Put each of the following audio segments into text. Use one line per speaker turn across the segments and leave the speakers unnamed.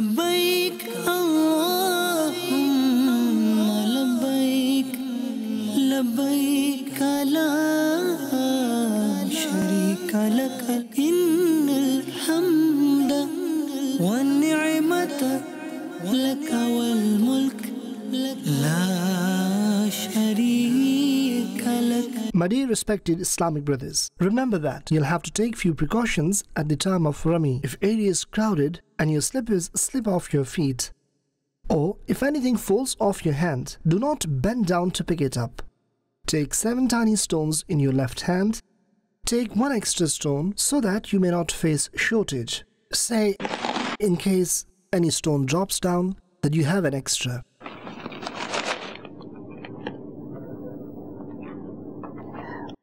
لبيك اللهم لبيك لبيك لا شريك لك إن الحمد والنعمة لك والملك لا شريك لك
My dear respected Islamic brothers, remember that you'll have to take few precautions at the time of Rami if area is crowded and your slippers slip off your feet. Or if anything falls off your hand, do not bend down to pick it up. Take seven tiny stones in your left hand. Take one extra stone so that you may not face shortage. Say, in case any stone drops down, that you have an extra.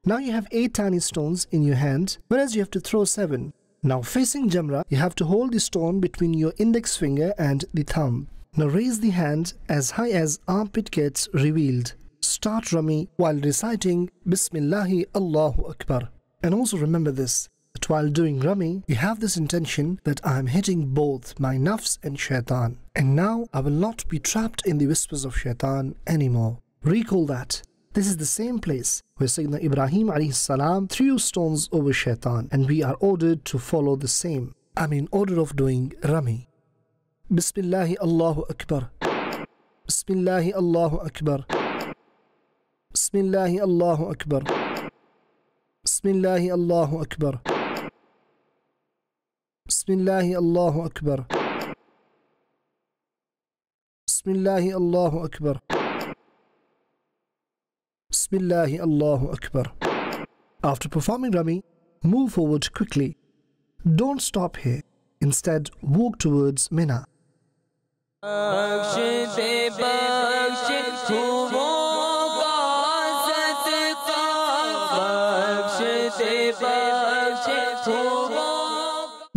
Now you have 8 tiny stones in your hand, whereas you have to throw 7. Now facing Jamra, you have to hold the stone between your index finger and the thumb. Now raise the hand as high as armpit gets revealed. Start Rami while reciting Bismillahi Allahu Akbar. And also remember this, that while doing Rami, you have this intention that I am hitting both my nafs and shaitan. And now I will not be trapped in the whispers of shaitan anymore. Recall that. This is the same place where Sayyidina Ibrahim salam threw stones over shaitan and we are ordered to follow the same. I'm in order of doing Rami. Bismillahi Allahu Akbar. Bismillahi Allahu Akbar. Bismillahi Allahu Akbar. Bismillahi Allahu Akbar. Bismillahi Allahu Akbar. Bismillahi Allahu Akbar. Bismillahi Allahu Akbar. After performing Rami, move forward quickly. Don't stop here. Instead, walk towards Mina.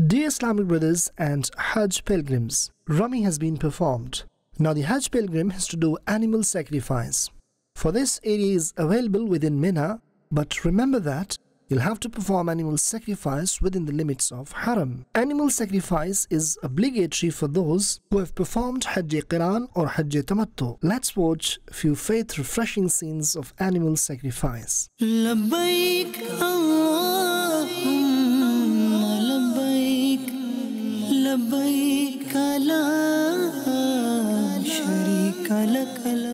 Dear Islamic brothers and Hajj pilgrims, Rami has been performed. Now the Hajj pilgrim has to do animal sacrifice. For this, it is available within Mina, but remember that you'll have to perform animal sacrifice within the limits of haram. Animal sacrifice is obligatory for those who have performed Hajj Qiran or Hajj Tamattu. Let's watch few faith refreshing scenes of animal sacrifice.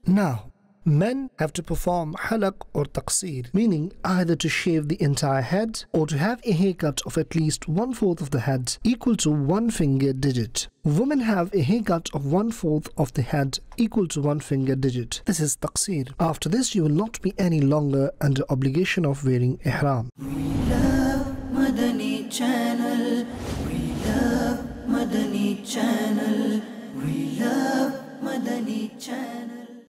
Now, men have to perform halak or taqsir, meaning either to shave the entire head or to have a haircut of at least one fourth of the head equal to one finger digit. Women have a haircut of one fourth of the head equal to one finger digit. This is taqsir. After this, you will not be any longer under obligation of wearing ihram.
Madani channel we love Madani channel